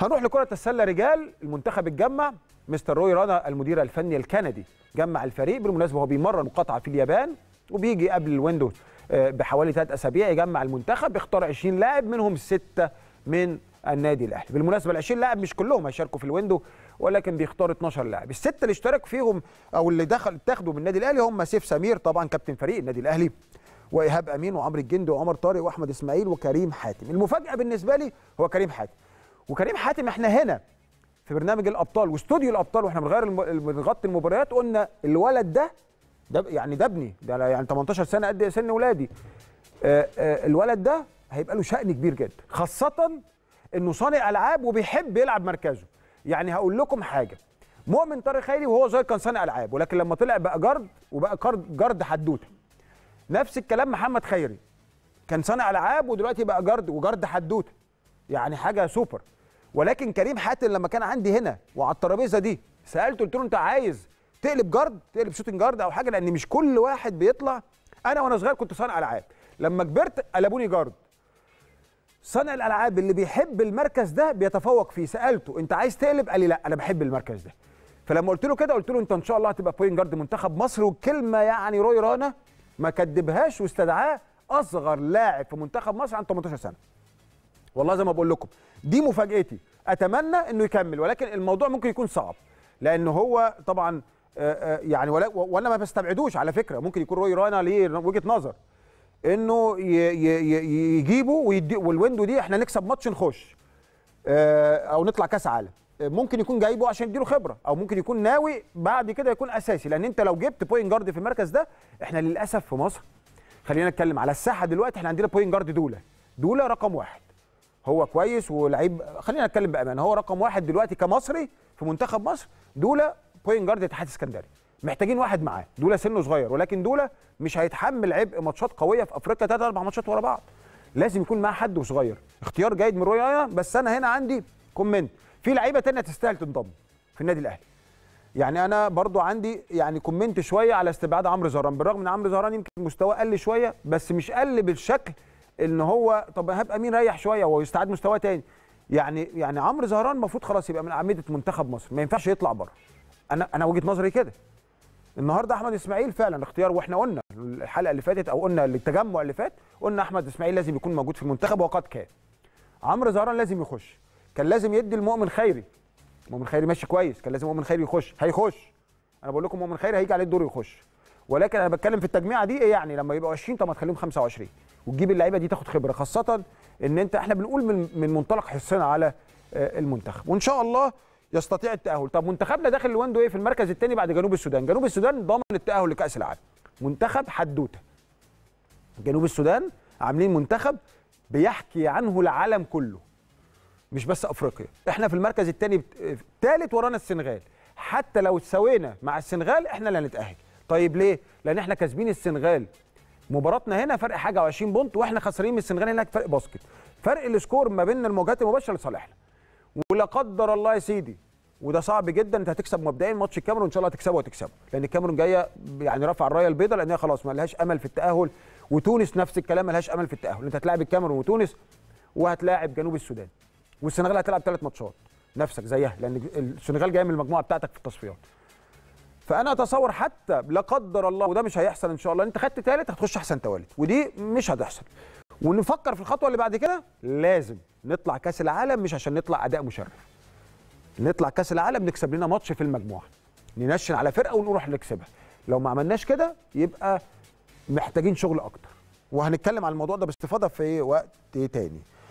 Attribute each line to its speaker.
Speaker 1: هنروح لكرة السلة رجال المنتخب اتجمع مستر روي رانا المدير الفني الكندي جمع الفريق بالمناسبة هو بيمرن مقاطعة في اليابان وبيجي قبل ال window آه، بحوالي ثلاث أسابيع يجمع المنتخب يختار 20 لاعب منهم ستة من النادي الأهلي. بالمناسبة ال 20 لاعب مش كلهم هيشاركوا في ال window ولكن بيختار 12 لاعب. الستة اللي اشترك فيهم أو اللي دخل اتاخدوا من النادي الأهلي هم سيف سمير طبعا كابتن فريق النادي الأهلي وإيهاب أمين وعمرو الجندي وعمر طارق وأحمد إسماعيل وكريم حاتم. المفاجأة بالنسبة لي هو كريم حاتم. وكريم حاتم إحنا هنا في برنامج الأبطال واستوديو الأبطال وإحنا بنغير. بنغطي المباريات قلنا الولد ده ده يعني ده ابني ده يعني 18 سنة قد سن ولادي. آه آه الولد ده هيبقى له شأن كبير جدا خاصة إنه صانع ألعاب وبيحب يلعب مركزه. يعني هقول لكم حاجة مؤمن طارق خيري وهو صغير كان صانع ألعاب ولكن لما طلع بقى جارد وبقى جارد حدوتة. نفس الكلام محمد خيري كان صانع ألعاب ودلوقتي بقى guard و guard حدوتة. يعني حاجة سوبر. ولكن كريم حاتم لما كان عندي هنا وعلى الترابيزة دي سألته قلت له أنت عايز تقلب guard؟ تقلب shooting guard أو حاجة؟ لأن مش كل واحد بيطلع. أنا وأنا صغير كنت صانع ألعاب. لما كبرت قلبوني guard. صانع الألعاب اللي بيحب المركز ده بيتفوق فيه. سألته أنت عايز تقلب؟ قال لي لا أنا بحب المركز ده. فلما قلت له كده قلت له أنت إن شاء الله هتبقى point guard منتخب مصر. والكلمة يعني روي رانا ما كدبهاش واستدعاه أصغر لاعب في منتخب مصر عن 18 سنة. والله زي ما بقول لكم دي مفاجأتي. أتمنى إنه يكمل ولكن الموضوع ممكن يكون صعب. لأن هو طبعا آه، آه، يعني ولا وأنا ما بستبعدوش على فكرة. ممكن يكون روي رانا ليه وجهة نظر. إنه يجيبه وال window دي إحنا نكسب ماتش نخش آه، أو نطلع كأس عالم. ممكن يكون جايبه عشان يديله خبرة أو ممكن يكون ناوي بعد كده يكون أساسي. لأن أنت لو جبت point guard في المركز ده إحنا للأسف في مصر خلينا نتكلم على الساحة دلوقتي إحنا عندنا point guard دولة. دولة رقم واحد. هو كويس ولعيب خلينا نتكلم بأمانة هو رقم واحد دلوقتي كمصري في منتخب مصر دولة point guard اتحاد اسكندري محتاجين واحد معاه دولة سنه صغير ولكن دولة مش هيتحمل عبء ماتشات قوية في أفريقيا ثلاث أربع ماتشات ورا بعض. لازم يكون معاه حد وصغير اختيار جيد من روي بس أنا هنا عندي comment في لعيبة تانية تستاهل تنضم في النادي الأهلي. يعني أنا برضو عندي يعني كومنت شوية على استبعاد عمرو زهران بالرغم إن عمرو زهران يمكن مستواه قل شوية بس مش قل بالشكل ان هو طب ايهاب امين ريح شوية ويستعاد مستواه تاني. يعني يعني عمرو زهران المفروض خلاص يبقى من اعمده منتخب مصر ما ينفعش يطلع بره. أنا أنا وجهة نظري كده. النهارده احمد اسماعيل فعلا اختيار وإحنا قلنا الحلقة اللي فاتت أو قلنا التجمع اللي فات قلنا أحمد اسماعيل لازم يكون موجود في المنتخب وقد كان. عمرو زهران لازم يخش. كان لازم يدي المؤمن خيري. مؤمن خيري ماشي كويس. كان لازم مؤمن خيري يخش. هيخش. أنا بقول لكم مؤمن خيري هيجي عليه الدور يخش. ولكن أنا بتكلم في التجميعة دي إيه يعني؟ لما يبقوا 20 طب ما تخليهم 25 وتجيب اللعيبة دي تاخد خبرة خاصة إن أنت إحنا بنقول من من منطلق حرصنا على آه، المنتخب. وإن شاء الله يستطيع التأهل. طب منتخبنا داخل الواندو إيه في المركز الثاني بعد جنوب السودان؟ جنوب السودان ضامن التأهل لكأس العالم. منتخب حدوتة. جنوب السودان عاملين منتخب بيحكي عنه العالم كله مش بس أفريقيا. إحنا في المركز الثاني ثالث ورانا السنغال. حتى لو تساوينا مع السنغال إحنا اللي هنتأهل. طيب ليه؟ لأن إحنا كاسبين السنغال. مباراتنا هنا فرق حاجة و20 point وإحنا خسرانين من السنغال هناك فرق basket. فرق ال score ما بين المواجهات المباشرة لصالحنا. ولا قدر الله يا سيدي وده صعب جدا أنت هتكسب مبدئيا ماتش الكاميرون إن شاء الله هتكسبه وهتكسبه. لأن الكاميرون جاية يعني رفع الراية البيضاء لأن هي خلاص ما لهاش أمل في التأهل. وتونس نفس الكلام ما لهاش أمل في التأهل. أنت هتلاعب الكاميرون وتونس وهتلاعب جنوب السودان. والسنغال هتلعب ثلاث ماتشات. نفسك زيها لأن السنغال جاية من المجموعة بتاعتك في التصفيات. فأنا أتصور حتى لا قدر الله وده مش هيحصل إن شاء الله أنت خدت ثالث هتخش أحسن توالت ودي مش هتحصل. ونفكر في الخطوة اللي بعد كده لازم نطلع كأس العالم مش عشان نطلع أداء مشرف. نطلع كأس العالم نكسب لنا ماتش في المجموعة. ننشن على فرقة ونروح نكسبها. لو ما عملناش كده يبقى محتاجين شغل أكتر. وهنتكلم على الموضوع ده باستفاضة في وقت تاني.